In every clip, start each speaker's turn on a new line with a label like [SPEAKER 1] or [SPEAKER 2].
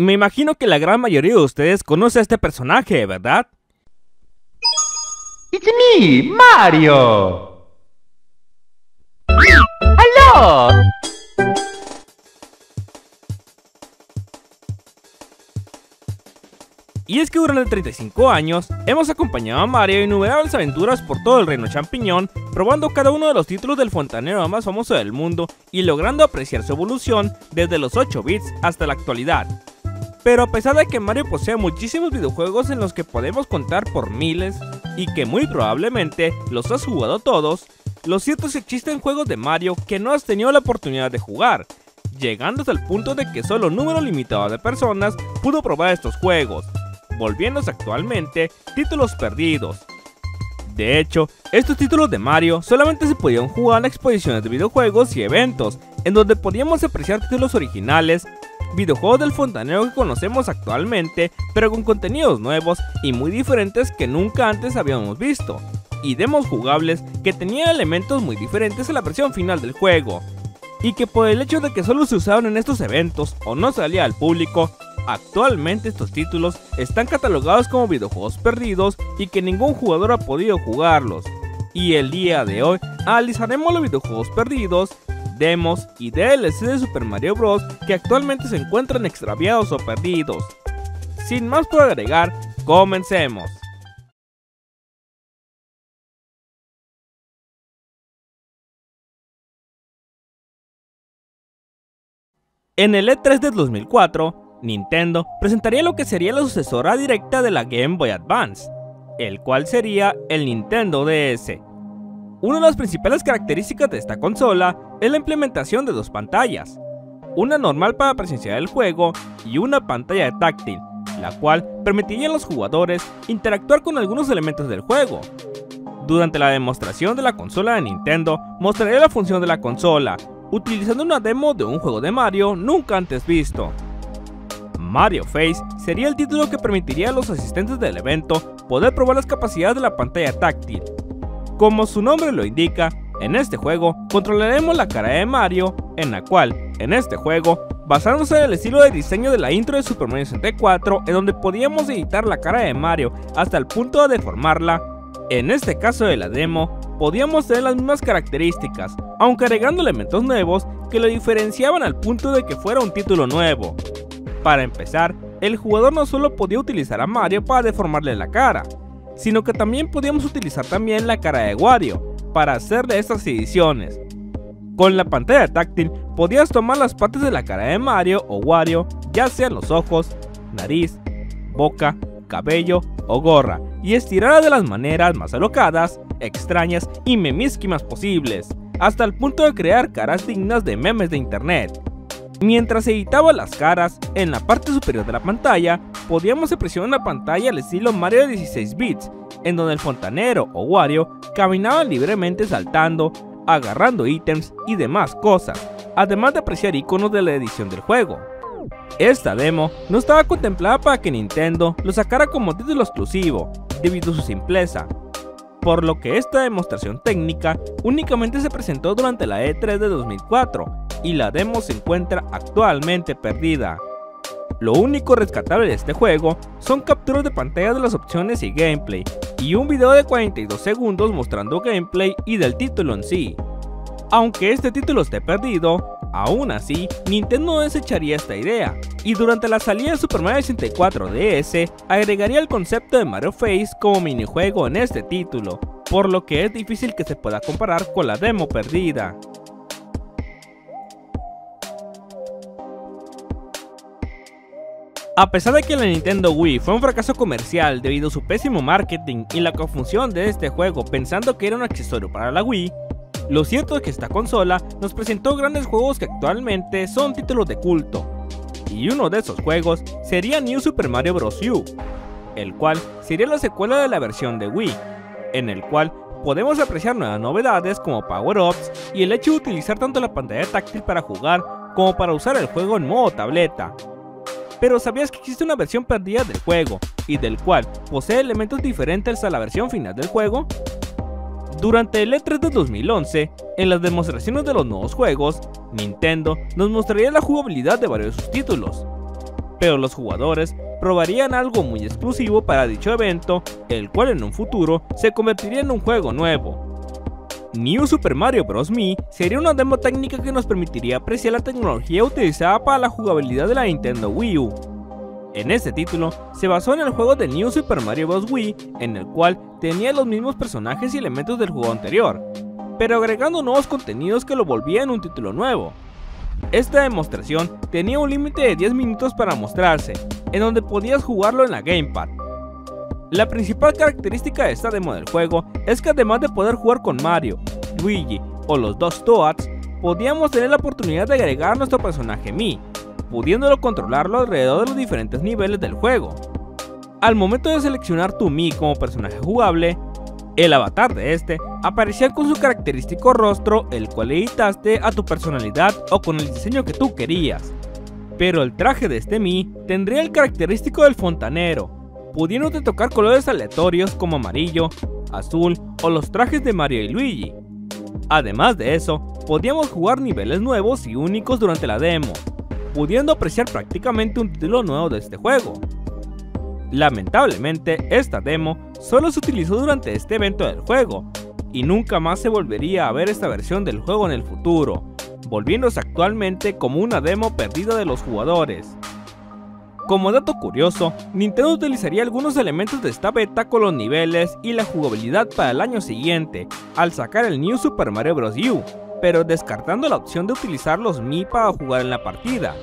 [SPEAKER 1] Me imagino que la gran mayoría de ustedes conoce a este personaje, ¿verdad?
[SPEAKER 2] It's me, Mario! ¡Aló!
[SPEAKER 1] Y es que durante 35 años hemos acompañado a Mario en innumerables aventuras por todo el reino champiñón, probando cada uno de los títulos del fontanero más famoso del mundo y logrando apreciar su evolución desde los 8 bits hasta la actualidad. Pero a pesar de que Mario posee muchísimos videojuegos en los que podemos contar por miles y que muy probablemente los has jugado todos, lo cierto es que existen juegos de Mario que no has tenido la oportunidad de jugar, llegando hasta el punto de que solo un número limitado de personas pudo probar estos juegos, volviéndose actualmente títulos perdidos. De hecho, estos títulos de Mario solamente se podían jugar en exposiciones de videojuegos y eventos, en donde podíamos apreciar títulos originales, videojuegos del fontanero que conocemos actualmente, pero con contenidos nuevos y muy diferentes que nunca antes habíamos visto, y demos jugables que tenían elementos muy diferentes a la versión final del juego, y que por el hecho de que solo se usaban en estos eventos o no salía al público, Actualmente estos títulos están catalogados como videojuegos perdidos y que ningún jugador ha podido jugarlos. Y el día de hoy analizaremos los videojuegos perdidos, demos y DLC de Super Mario Bros. que actualmente se encuentran extraviados o perdidos. Sin más por agregar, comencemos. En el E3 de 2004, Nintendo presentaría lo que sería la sucesora directa de la Game Boy Advance, el cual sería el Nintendo DS. Una de las principales características de esta consola es la implementación de dos pantallas, una normal para presenciar el juego y una pantalla táctil, la cual permitiría a los jugadores interactuar con algunos elementos del juego. Durante la demostración de la consola de Nintendo, mostraré la función de la consola, utilizando una demo de un juego de Mario nunca antes visto. Mario Face sería el título que permitiría a los asistentes del evento poder probar las capacidades de la pantalla táctil. Como su nombre lo indica, en este juego controlaremos la cara de Mario, en la cual, en este juego, basándose en el estilo de diseño de la intro de Super Mario 64, en donde podíamos editar la cara de Mario hasta el punto de deformarla, en este caso de la demo, podíamos tener las mismas características, aunque agregando elementos nuevos que lo diferenciaban al punto de que fuera un título nuevo. Para empezar, el jugador no solo podía utilizar a Mario para deformarle la cara, sino que también podíamos utilizar también la cara de Wario para hacerle estas ediciones. Con la pantalla táctil podías tomar las partes de la cara de Mario o Wario, ya sean los ojos, nariz, boca, cabello o gorra, y estirarla de las maneras más alocadas, extrañas y memísquimas posibles, hasta el punto de crear caras dignas de memes de internet. Mientras editaba las caras, en la parte superior de la pantalla, podíamos apreciar una pantalla al estilo Mario de 16 bits, en donde el fontanero o Wario caminaba libremente saltando, agarrando ítems y demás cosas, además de apreciar iconos de la edición del juego. Esta demo no estaba contemplada para que Nintendo lo sacara como título exclusivo, debido a su simpleza, por lo que esta demostración técnica únicamente se presentó durante la E3 de 2004 y la demo se encuentra actualmente perdida. Lo único rescatable de este juego son capturas de pantalla de las opciones y gameplay, y un video de 42 segundos mostrando gameplay y del título en sí. Aunque este título esté perdido, aún así, Nintendo desecharía esta idea, y durante la salida de Super Mario 64 DS, agregaría el concepto de Mario Face como minijuego en este título, por lo que es difícil que se pueda comparar con la demo perdida. A pesar de que la Nintendo Wii fue un fracaso comercial debido a su pésimo marketing y la confusión de este juego pensando que era un accesorio para la Wii, lo cierto es que esta consola nos presentó grandes juegos que actualmente son títulos de culto. Y uno de esos juegos sería New Super Mario Bros. U, el cual sería la secuela de la versión de Wii, en el cual podemos apreciar nuevas novedades como power-ups y el hecho de utilizar tanto la pantalla táctil para jugar como para usar el juego en modo tableta, pero ¿sabías que existe una versión perdida del juego y del cual posee elementos diferentes a la versión final del juego? Durante el E3 de 2011, en las demostraciones de los nuevos juegos, Nintendo nos mostraría la jugabilidad de varios de sus títulos. pero los jugadores probarían algo muy exclusivo para dicho evento, el cual en un futuro se convertiría en un juego nuevo. New Super Mario Bros. Me sería una demo técnica que nos permitiría apreciar la tecnología utilizada para la jugabilidad de la Nintendo Wii U. En este título, se basó en el juego de New Super Mario Bros. Wii, en el cual tenía los mismos personajes y elementos del juego anterior, pero agregando nuevos contenidos que lo volvían un título nuevo. Esta demostración tenía un límite de 10 minutos para mostrarse, en donde podías jugarlo en la Gamepad. La principal característica de esta demo del juego es que además de poder jugar con Mario, Luigi o los dos Toads, podíamos tener la oportunidad de agregar nuestro personaje Mi, pudiéndolo controlarlo alrededor de los diferentes niveles del juego. Al momento de seleccionar tu Mi como personaje jugable, el avatar de este aparecía con su característico rostro, el cual editaste a tu personalidad o con el diseño que tú querías. Pero el traje de este Mi tendría el característico del fontanero, pudiéndote tocar colores aleatorios como amarillo, azul o los trajes de Mario y Luigi. Además de eso, podíamos jugar niveles nuevos y únicos durante la demo, pudiendo apreciar prácticamente un título nuevo de este juego. Lamentablemente, esta demo solo se utilizó durante este evento del juego, y nunca más se volvería a ver esta versión del juego en el futuro, volviéndose actualmente como una demo perdida de los jugadores. Como dato curioso, Nintendo utilizaría algunos elementos de esta beta con los niveles y la jugabilidad para el año siguiente, al sacar el New Super Mario Bros. U, pero descartando la opción de utilizar los Mi para jugar en la partida.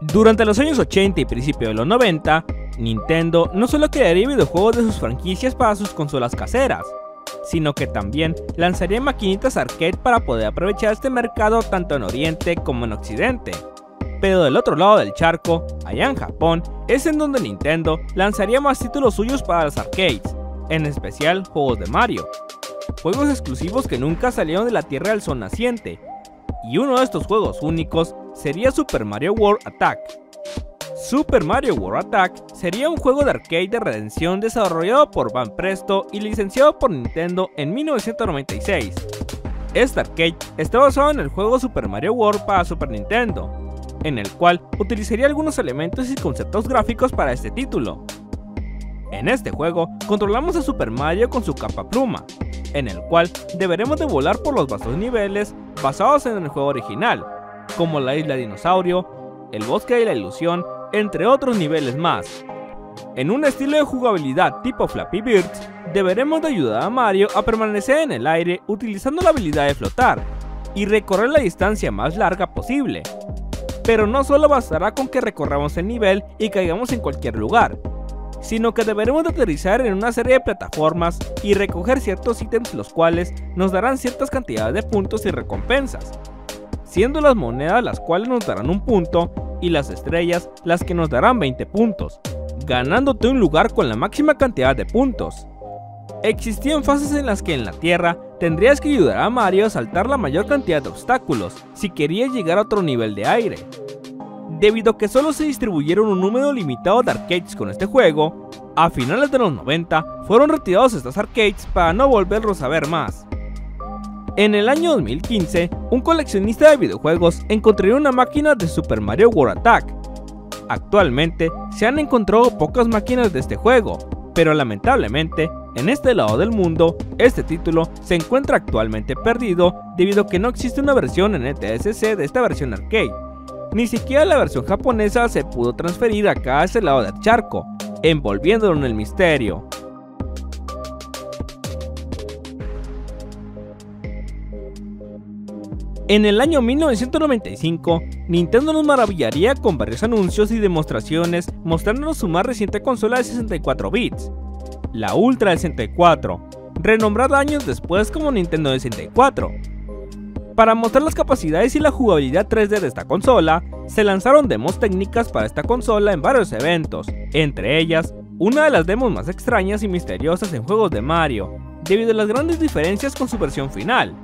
[SPEAKER 1] Durante los años 80 y principios de los 90, Nintendo no solo crearía videojuegos de sus franquicias para sus consolas caseras, sino que también lanzaría maquinitas arcade para poder aprovechar este mercado tanto en Oriente como en Occidente. Pero del otro lado del charco, allá en Japón, es en donde Nintendo lanzaría más títulos suyos para las arcades, en especial juegos de Mario. Juegos exclusivos que nunca salieron de la Tierra del Sol naciente, y uno de estos juegos únicos sería Super Mario World Attack, Super Mario World Attack sería un juego de arcade de redención desarrollado por Van Presto y licenciado por Nintendo en 1996. Este arcade está basado en el juego Super Mario World para Super Nintendo, en el cual utilizaría algunos elementos y conceptos gráficos para este título. En este juego controlamos a Super Mario con su capa pluma, en el cual deberemos de volar por los vastos niveles basados en el juego original, como la isla dinosaurio, el bosque de la ilusión entre otros niveles más. En un estilo de jugabilidad tipo Flappy Birds, deberemos de ayudar a Mario a permanecer en el aire utilizando la habilidad de flotar y recorrer la distancia más larga posible. Pero no solo bastará con que recorramos el nivel y caigamos en cualquier lugar, sino que deberemos de aterrizar en una serie de plataformas y recoger ciertos ítems los cuales nos darán ciertas cantidades de puntos y recompensas, siendo las monedas las cuales nos darán un punto y las estrellas las que nos darán 20 puntos, ganándote un lugar con la máxima cantidad de puntos. Existían fases en las que en la Tierra tendrías que ayudar a Mario a saltar la mayor cantidad de obstáculos si querías llegar a otro nivel de aire. Debido a que solo se distribuyeron un número limitado de arcades con este juego, a finales de los 90 fueron retirados estos arcades para no volverlos a ver más. En el año 2015, un coleccionista de videojuegos encontró una máquina de Super Mario World Attack. Actualmente se han encontrado pocas máquinas de este juego, pero lamentablemente, en este lado del mundo, este título se encuentra actualmente perdido debido a que no existe una versión en ETSC de esta versión arcade. Ni siquiera la versión japonesa se pudo transferir acá a ese lado del charco, envolviéndolo en el misterio. En el año 1995, Nintendo nos maravillaría con varios anuncios y demostraciones mostrándonos su más reciente consola de 64 bits, la Ultra 64, renombrada años después como Nintendo 64. Para mostrar las capacidades y la jugabilidad 3D de esta consola, se lanzaron demos técnicas para esta consola en varios eventos, entre ellas, una de las demos más extrañas y misteriosas en juegos de Mario, debido a las grandes diferencias con su versión final,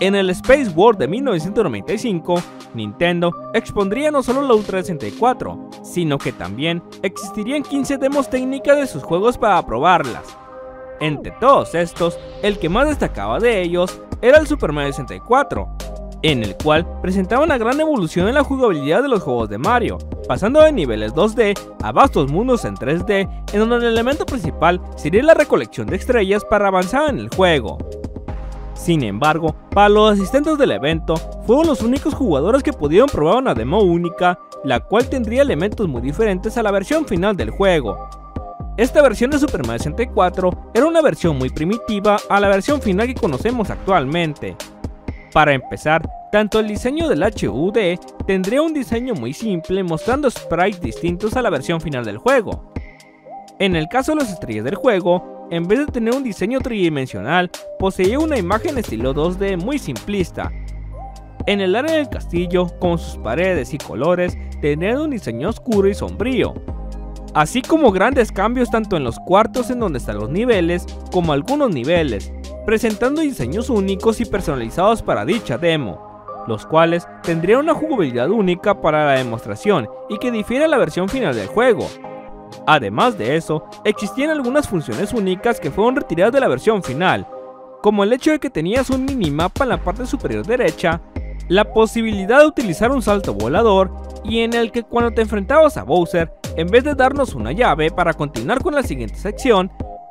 [SPEAKER 1] en el Space World de 1995, Nintendo expondría no solo la Ultra 64, sino que también existirían 15 demos técnicas de sus juegos para probarlas. Entre todos estos, el que más destacaba de ellos era el Super Mario 64, en el cual presentaba una gran evolución en la jugabilidad de los juegos de Mario, pasando de niveles 2D a vastos mundos en 3D, en donde el elemento principal sería la recolección de estrellas para avanzar en el juego. Sin embargo, para los asistentes del evento, fueron los únicos jugadores que pudieron probar una demo única, la cual tendría elementos muy diferentes a la versión final del juego. Esta versión de Super Mario 64 era una versión muy primitiva a la versión final que conocemos actualmente. Para empezar, tanto el diseño del HUD tendría un diseño muy simple mostrando sprites distintos a la versión final del juego. En el caso de las estrellas del juego, en vez de tener un diseño tridimensional, poseía una imagen estilo 2D muy simplista. En el área del castillo, con sus paredes y colores, tenía un diseño oscuro y sombrío, así como grandes cambios tanto en los cuartos en donde están los niveles, como algunos niveles, presentando diseños únicos y personalizados para dicha demo, los cuales tendrían una jugabilidad única para la demostración y que difiere la versión final del juego, Además de eso, existían algunas funciones únicas que fueron retiradas de la versión final, como el hecho de que tenías un minimapa en la parte superior derecha, la posibilidad de utilizar un salto volador y en el que cuando te enfrentabas a Bowser, en vez de darnos una llave para continuar con la siguiente sección,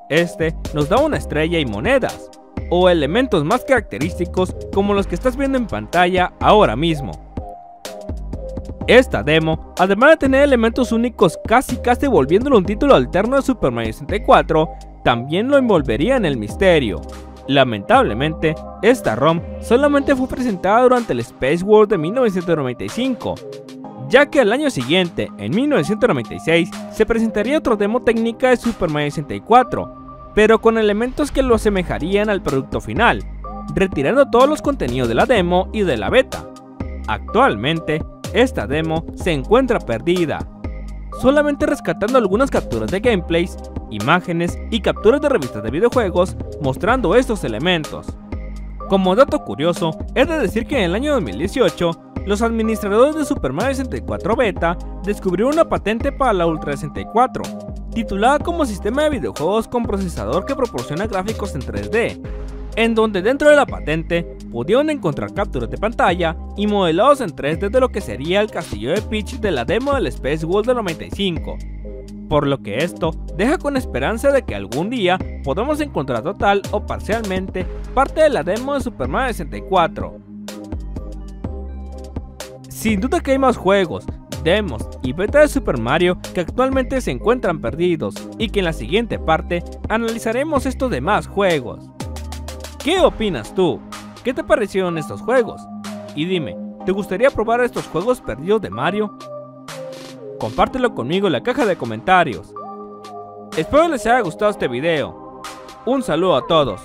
[SPEAKER 1] este nos da una estrella y monedas, o elementos más característicos como los que estás viendo en pantalla ahora mismo. Esta demo, además de tener elementos únicos casi casi volviéndolo un título alterno de Super Mario 64, también lo envolvería en el misterio. Lamentablemente, esta ROM solamente fue presentada durante el Space World de 1995, ya que al año siguiente, en 1996, se presentaría otra demo técnica de Super Mario 64, pero con elementos que lo asemejarían al producto final, retirando todos los contenidos de la demo y de la beta. Actualmente, esta demo se encuentra perdida, solamente rescatando algunas capturas de gameplays, imágenes y capturas de revistas de videojuegos mostrando estos elementos. Como dato curioso, es de decir que en el año 2018, los administradores de Super Mario 64 Beta descubrieron una patente para la Ultra 64, titulada como Sistema de Videojuegos con procesador que proporciona gráficos en 3D, en donde dentro de la patente pudieron encontrar capturas de pantalla y modelados en 3D de lo que sería el castillo de Peach de la demo del Space World de 95. Por lo que esto deja con esperanza de que algún día podamos encontrar total o parcialmente parte de la demo de Super Mario 64. Sin duda que hay más juegos, demos y beta de Super Mario que actualmente se encuentran perdidos y que en la siguiente parte analizaremos estos demás juegos. ¿Qué opinas tú? ¿Qué te parecieron estos juegos? Y dime, ¿te gustaría probar estos juegos perdidos de Mario? Compártelo conmigo en la caja de comentarios. Espero les haya gustado este video. Un saludo a todos.